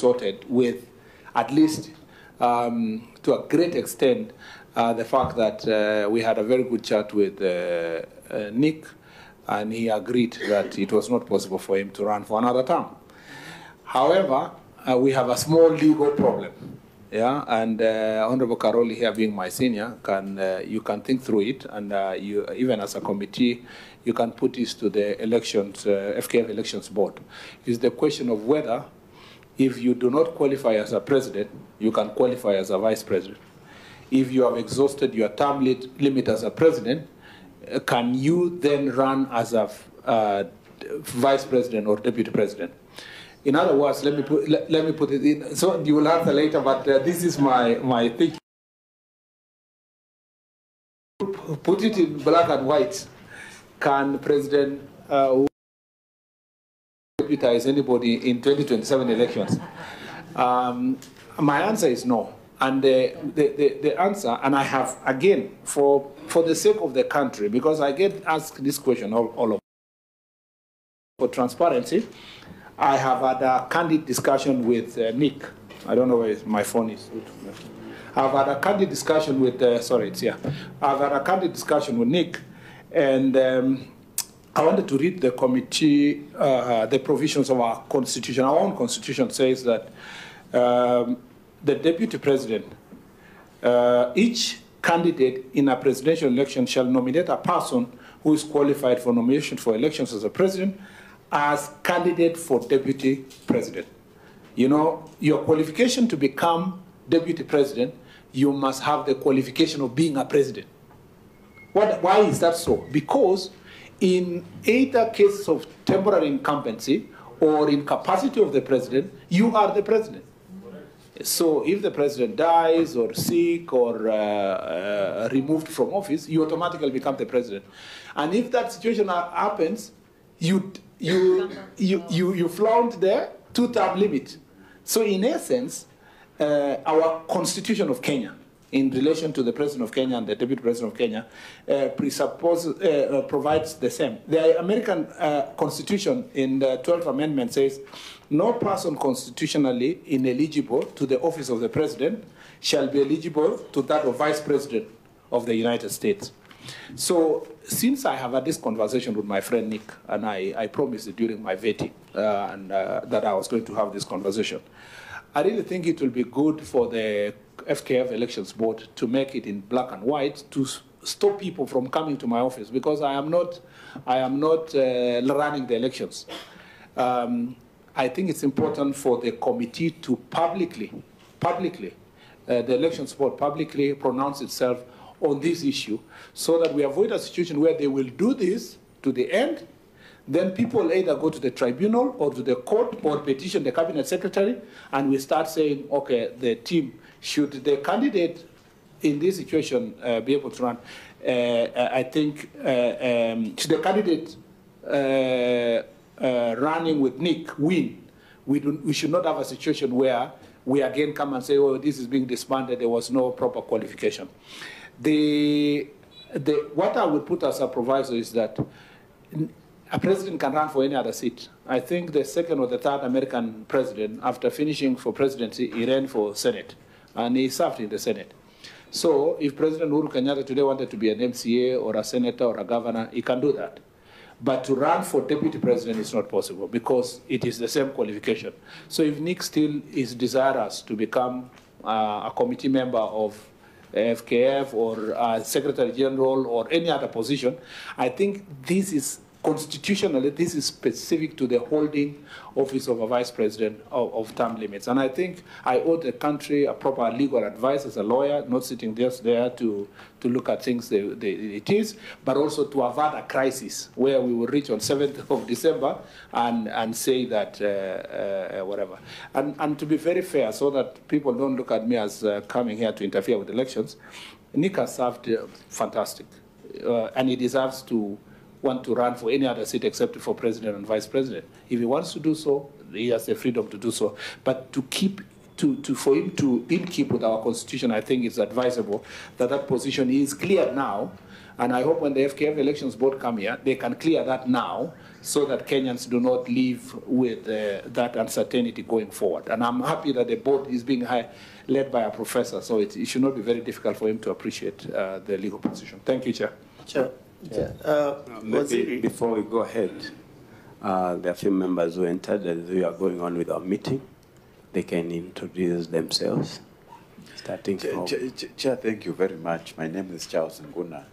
sorted with at least um, to a great extent uh, the fact that uh, we had a very good chat with uh, uh, Nick and he agreed that it was not possible for him to run for another term. However, uh, we have a small legal problem. Yeah, and uh, Honorable Karoli here being my senior, can you can think through it, and you even as a committee, you can put this to the elections FKF elections board. It's the question of whether, if you do not qualify as a president, you can qualify as a vice president. If you have exhausted your term limit as a president, uh, can you then run as a uh, vice president or deputy president? In other words, let me put, let, let me put it in. So you will answer later, but uh, this is my, my thinking. Put it in black and white. Can the President uh, deputize anybody in 2027 elections? Um, my answer is no. And the, the, the, the answer, and I have, again, for, for the sake of the country, because I get asked this question all, all of for transparency, I have had a candid discussion with uh, Nick. I don't know where my phone is. I've had a candid discussion with, uh, sorry, it's here. I've had a candid discussion with Nick, and um, I wanted to read the committee, uh, the provisions of our constitution. Our own constitution says that um, the deputy president, uh, each candidate in a presidential election shall nominate a person who is qualified for nomination for elections as a president as candidate for deputy president. You know, your qualification to become deputy president, you must have the qualification of being a president. What, why is that so? Because in either case of temporary incumbency or incapacity of the president, you are the president. So if the president dies or sick or uh, uh, removed from office, you automatically become the president. And if that situation happens, you you you you, you flaunt the two-term limit. So in essence, uh, our constitution of Kenya, in relation to the president of Kenya and the deputy president of Kenya, uh, uh, uh, provides the same. The American uh, constitution in the 12th amendment says, no person constitutionally ineligible to the office of the president shall be eligible to that of vice president of the United States. So since I have had this conversation with my friend Nick, and I, I promised during my vetting uh, and, uh, that I was going to have this conversation, I really think it will be good for the FKF Elections Board to make it in black and white to stop people from coming to my office because I am not, I am not uh, running the elections. Um, I think it's important for the committee to publicly, publicly, uh, the elections board publicly pronounce itself on this issue so that we avoid a situation where they will do this to the end then people either go to the tribunal or to the court or petition the cabinet secretary, and we start saying, okay, the team, should the candidate in this situation uh, be able to run? Uh, I think, uh, um, should the candidate uh, uh, running with Nick win, we, do, we should not have a situation where we again come and say, oh, this is being disbanded, there was no proper qualification. The, the, what I would put as a proviso is that a president can run for any other seat. I think the second or the third American president, after finishing for presidency, he ran for Senate, and he served in the Senate. So if President Uhuru Kenyatta today wanted to be an MCA or a senator or a governor, he can do that. But to run for deputy president is not possible because it is the same qualification. So if Nick still is desirous to become uh, a committee member of FKF or uh, Secretary General or any other position, I think this is constitutionally, this is specific to the holding office of a vice president of, of term limits. And I think I owe the country a proper legal advice as a lawyer, not sitting just there to, to look at things the, the, it is, but also to avert a crisis where we will reach on 7th of December and, and say that uh, uh, whatever. And, and to be very fair, so that people don't look at me as uh, coming here to interfere with elections, Nick has served uh, fantastic. Uh, and he deserves to want to run for any other seat except for president and vice president. If he wants to do so, he has the freedom to do so. But to keep to, to for him to in keep with our constitution, I think it's advisable that that position is clear now. And I hope when the FKF elections board come here, they can clear that now, so that Kenyans do not live with uh, that uncertainty going forward. And I'm happy that the board is being high, led by a professor, so it, it should not be very difficult for him to appreciate uh, the legal position. Thank you, Chair. Chair, Chair, uh, Maybe before we go ahead, uh, there are a few members who entered as we are going on with our meeting. They can introduce themselves, starting Chair, from. Chair- Chair, thank you very much. My name is Charles Nguna.